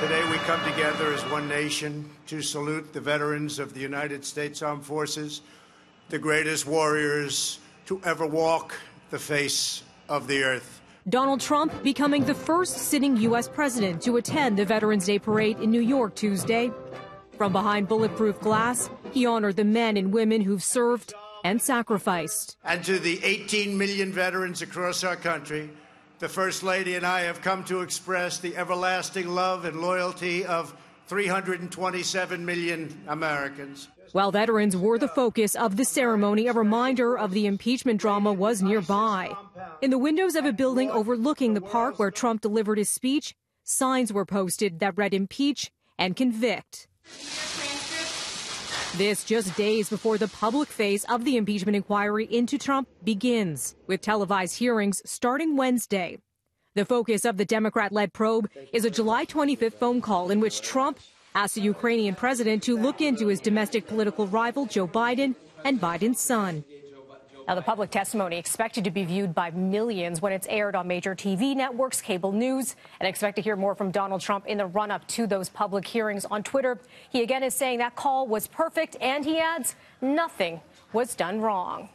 Today we come together as one nation to salute the veterans of the United States Armed Forces, the greatest warriors to ever walk the face of the earth. Donald Trump becoming the first sitting U.S. president to attend the Veterans Day parade in New York Tuesday. From behind bulletproof glass, he honored the men and women who've served and sacrificed. And to the 18 million veterans across our country, the First Lady and I have come to express the everlasting love and loyalty of 327 million Americans. While veterans were the focus of the ceremony, a reminder of the impeachment drama was nearby. In the windows of a building overlooking the park where Trump delivered his speech, signs were posted that read impeach and convict. This just days before the public phase of the impeachment inquiry into Trump begins, with televised hearings starting Wednesday. The focus of the Democrat led probe is a July 25th phone call in which Trump asked the Ukrainian president to look into his domestic political rival, Joe Biden, and Biden's son. Now, the public testimony expected to be viewed by millions when it's aired on major TV networks, cable news, and expect to hear more from Donald Trump in the run up to those public hearings on Twitter. He again is saying that call was perfect, and he adds, nothing was done wrong.